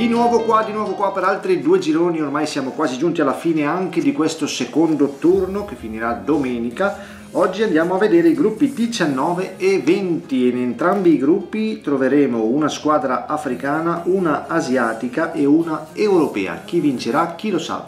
Di nuovo qua, di nuovo qua per altri due gironi, ormai siamo quasi giunti alla fine anche di questo secondo turno che finirà domenica. Oggi andiamo a vedere i gruppi 19 e 20 in entrambi i gruppi troveremo una squadra africana, una asiatica e una europea. Chi vincerà? Chi lo sa?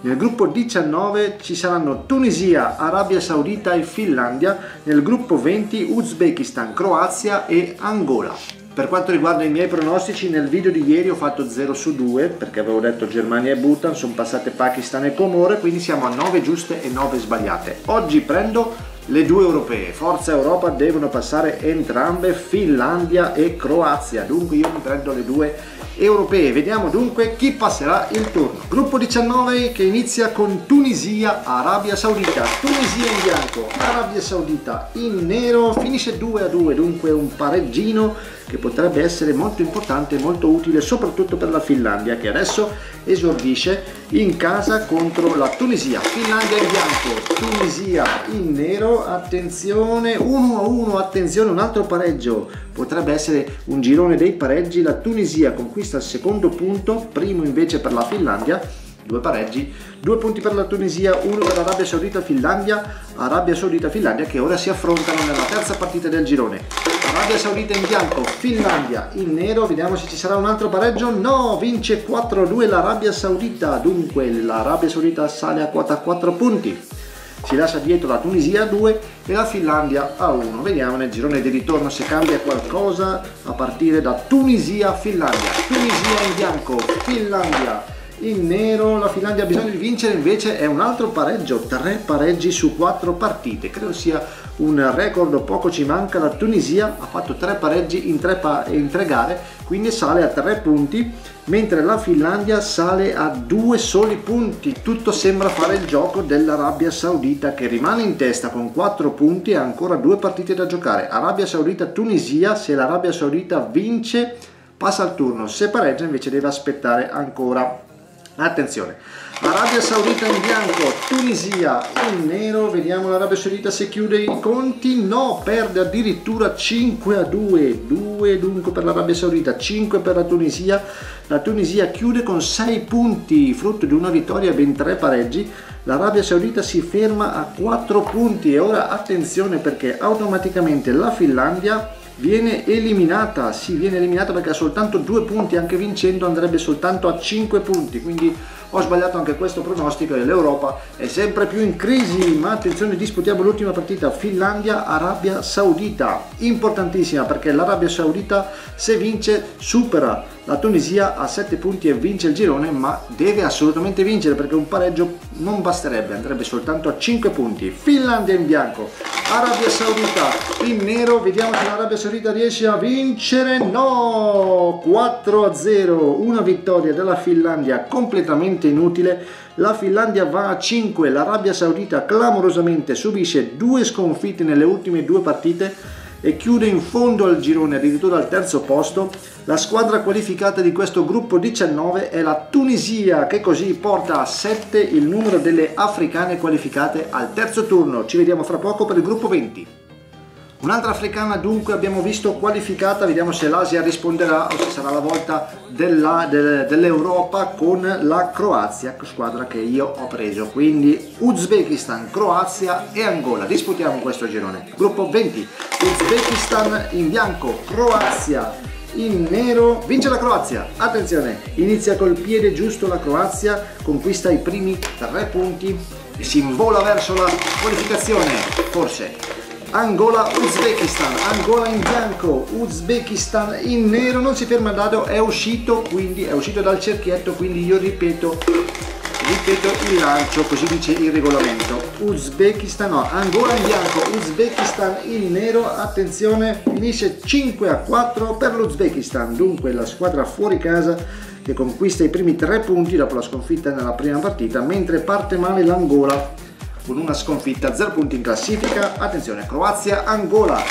Nel gruppo 19 ci saranno Tunisia, Arabia Saudita e Finlandia, nel gruppo 20 Uzbekistan, Croazia e Angola. Per quanto riguarda i miei pronostici, nel video di ieri ho fatto 0 su 2 perché avevo detto Germania e Bhutan, sono passate Pakistan e Comore, quindi siamo a 9 giuste e 9 sbagliate. Oggi prendo le due europee, Forza Europa devono passare entrambe Finlandia e Croazia, dunque io mi prendo le due europee. Vediamo dunque chi passerà il turno. Gruppo 19 che inizia con Tunisia, Arabia Saudita, Tunisia in bianco, Arabia Saudita in nero, finisce 2 a 2, dunque un pareggino che potrebbe essere molto importante e molto utile soprattutto per la Finlandia che adesso esordisce in casa contro la Tunisia. Finlandia in bianco, Tunisia in nero, attenzione 1 a 1, attenzione un altro pareggio, potrebbe essere un girone dei pareggi, la Tunisia conquista il secondo punto, primo invece per la Finlandia. Due pareggi, due punti per la Tunisia, uno per l'Arabia Saudita Finlandia, Arabia Saudita Finlandia che ora si affrontano nella terza partita del girone. Arabia Saudita in bianco, Finlandia in nero, vediamo se ci sarà un altro pareggio, no, vince 4-2 l'Arabia Saudita, dunque l'Arabia Saudita sale a quota 4 punti. Si lascia dietro la Tunisia a 2 e la Finlandia a 1. Vediamo nel girone di ritorno se cambia qualcosa a partire da Tunisia-Finlandia. Tunisia in bianco, Finlandia in nero la Finlandia ha bisogno di vincere invece è un altro pareggio tre pareggi su quattro partite. Credo sia un record poco ci manca. La Tunisia ha fatto tre pareggi in tre, pa in tre gare quindi sale a tre punti mentre la Finlandia sale a due soli punti. Tutto sembra fare il gioco dell'Arabia Saudita che rimane in testa con quattro punti e ha ancora due partite da giocare. Arabia Saudita Tunisia se l'Arabia Saudita vince passa al turno. Se pareggia invece deve aspettare ancora Attenzione, Arabia Saudita in bianco, Tunisia in nero, vediamo l'Arabia Saudita se chiude i conti, no, perde addirittura 5 a 2, 2 dunque per l'Arabia Saudita, 5 per la Tunisia, la Tunisia chiude con 6 punti, frutto di una vittoria e ben 3 pareggi, l'Arabia Saudita si ferma a 4 punti. E ora attenzione perché automaticamente la Finlandia viene eliminata, sì viene eliminata perché ha soltanto due punti, anche vincendo andrebbe soltanto a 5 punti, quindi ho sbagliato anche questo pronostico e l'Europa è sempre più in crisi, ma attenzione disputiamo l'ultima partita Finlandia-Arabia Saudita, importantissima perché l'Arabia Saudita se vince supera la Tunisia a 7 punti e vince il girone, ma deve assolutamente vincere perché un pareggio non basterebbe, andrebbe soltanto a 5 punti. Finlandia in bianco, Arabia Saudita in nero, vediamo se l'Arabia Saudita riesce a vincere, no, 4 a 0, una vittoria della Finlandia completamente inutile, la Finlandia va a 5, l'Arabia Saudita clamorosamente subisce due sconfitte nelle ultime due partite, e chiude in fondo al girone, addirittura al terzo posto. La squadra qualificata di questo gruppo 19 è la Tunisia, che così porta a 7 il numero delle africane qualificate al terzo turno. Ci vediamo fra poco per il gruppo 20. Un'altra africana dunque abbiamo visto qualificata, vediamo se l'Asia risponderà o se sarà la volta dell'Europa con la Croazia, squadra che io ho preso. Quindi Uzbekistan, Croazia e Angola. Disputiamo questo girone. Gruppo 20, Uzbekistan in bianco, Croazia in nero, vince la Croazia. Attenzione, inizia col piede giusto la Croazia, conquista i primi tre punti e si invola verso la qualificazione, forse Angola, Uzbekistan, Angola in bianco, Uzbekistan in nero, non si ferma al dado, è uscito, quindi è uscito dal cerchietto, quindi io ripeto, ripeto il lancio, così dice il regolamento. Uzbekistan, no, Angola in bianco, Uzbekistan in nero, attenzione, finisce 5 a 4 per l'Uzbekistan, dunque la squadra fuori casa che conquista i primi tre punti dopo la sconfitta nella prima partita, mentre parte male l'Angola con una sconfitta, 0 punti in classifica. Attenzione, Croazia, Angola.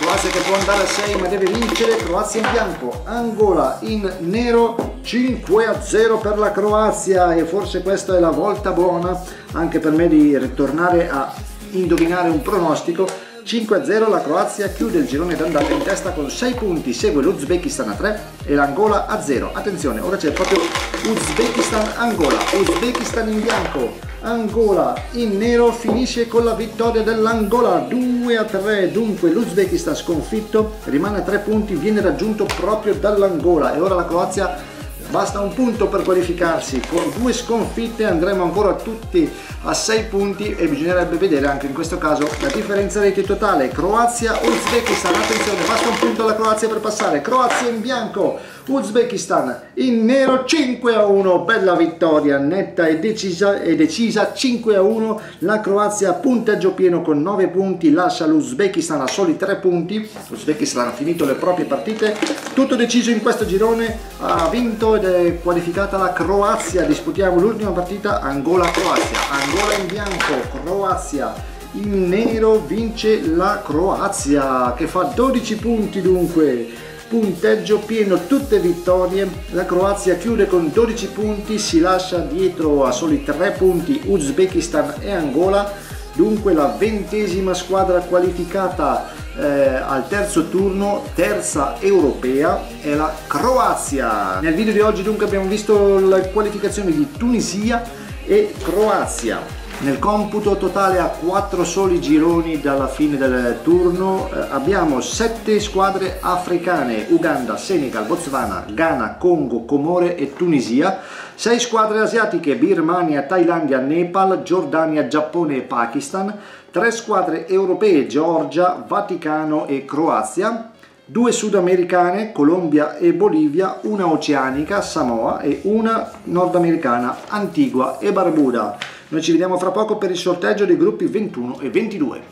Croazia che può andare a 6 ma deve vincere, Croazia in bianco, Angola in nero, 5 a 0 per la Croazia e forse questa è la volta buona anche per me di ritornare a indovinare un pronostico 5-0 la Croazia chiude il girone d'andata in testa con 6 punti, segue l'Uzbekistan a 3 e l'Angola a 0. Attenzione, ora c'è proprio Uzbekistan-Angola, Uzbekistan in bianco, Angola in nero finisce con la vittoria dell'Angola 2 a 3, dunque l'Uzbekistan sconfitto rimane a 3 punti, viene raggiunto proprio dall'Angola e ora la Croazia basta un punto per qualificarsi. Con due sconfitte andremo ancora tutti a 6 punti e bisognerebbe vedere anche in questo caso la differenza rete totale. Croazia Uzbekistan attenzione. Basta un punto alla Croazia per passare. Croazia in bianco Uzbekistan in nero 5 a 1 bella vittoria netta e decisa, e decisa 5 a 1 la Croazia punteggio pieno con 9 punti lascia l'Uzbekistan a soli 3 punti. l'Uzbekistan ha finito le proprie partite tutto deciso in questo girone ha vinto ed è qualificata la Croazia. Disputiamo l'ultima partita Angola-Croazia Angola in bianco Croazia in nero vince la Croazia che fa 12 punti dunque punteggio pieno, tutte vittorie. La Croazia chiude con 12 punti, si lascia dietro a soli 3 punti Uzbekistan e Angola. Dunque la ventesima squadra qualificata eh, al terzo turno, terza europea, è la Croazia. Nel video di oggi dunque abbiamo visto le qualificazioni di Tunisia e Croazia. Nel computo totale a 4 soli gironi dalla fine del turno eh, abbiamo 7 squadre africane, Uganda, Senegal, Botswana, Ghana, Congo, Comore e Tunisia, 6 squadre asiatiche, Birmania, Thailandia, Nepal, Giordania, Giappone e Pakistan, 3 squadre europee, Georgia, Vaticano e Croazia, due sudamericane, Colombia e Bolivia, una oceanica, Samoa e una nordamericana, Antigua e Barbuda. Noi ci vediamo fra poco per il sorteggio dei gruppi 21 e 22.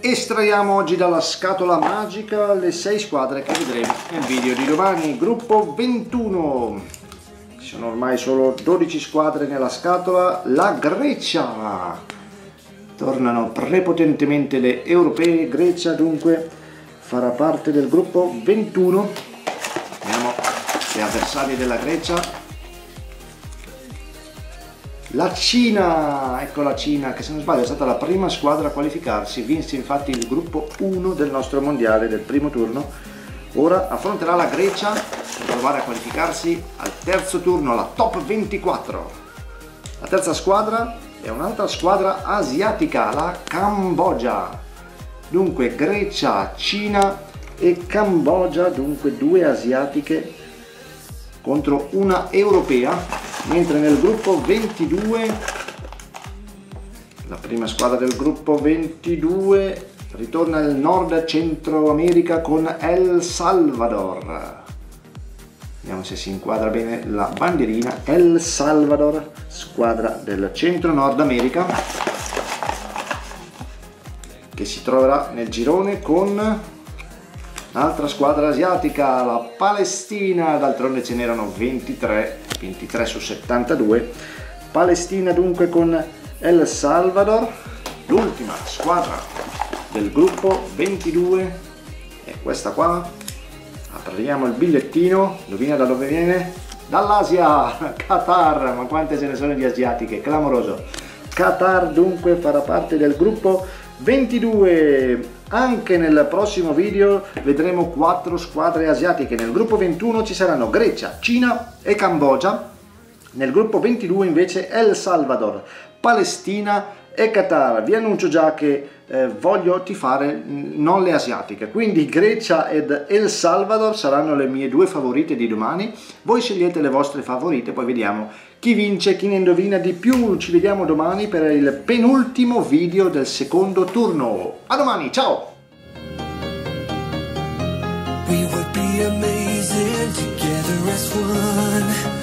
Estraiamo oggi dalla scatola magica le 6 squadre che vedremo nel video di domani. Gruppo 21. Ci sono ormai solo 12 squadre nella scatola. La Grecia. Tornano prepotentemente le europee. Grecia dunque farà parte del gruppo 21. Vediamo gli avversari della Grecia la Cina, ecco la Cina che se non sbaglio è stata la prima squadra a qualificarsi, vinse infatti il gruppo 1 del nostro mondiale del primo turno. Ora affronterà la Grecia per provare a qualificarsi al terzo turno, alla top 24. La terza squadra è un'altra squadra asiatica, la Cambogia. Dunque Grecia, Cina e Cambogia, dunque due asiatiche contro una europea mentre nel gruppo 22 la prima squadra del gruppo 22 ritorna nel nord centro America con El Salvador. Vediamo se si inquadra bene la bandierina. El Salvador squadra del centro nord America che si troverà nel girone con Un'altra squadra asiatica, la Palestina, d'altronde ce n'erano 23, 23 su 72. Palestina dunque con El Salvador, l'ultima squadra del gruppo 22 è questa qua. Apriamo il bigliettino, indovina da dove viene? Dall'Asia, Qatar, ma quante ce ne sono di asiatiche, clamoroso. Qatar dunque farà parte del gruppo 22 anche nel prossimo video vedremo quattro squadre asiatiche nel gruppo 21 ci saranno Grecia, Cina e Cambogia nel gruppo 22 invece El Salvador, Palestina e Qatar. Vi annuncio già che eh, voglio tifare non le asiatiche, quindi Grecia ed El Salvador saranno le mie due favorite di domani. Voi scegliete le vostre favorite, poi vediamo chi vince, chi ne indovina di più. Ci vediamo domani per il penultimo video del secondo turno. A domani, ciao! We would be amazing together as one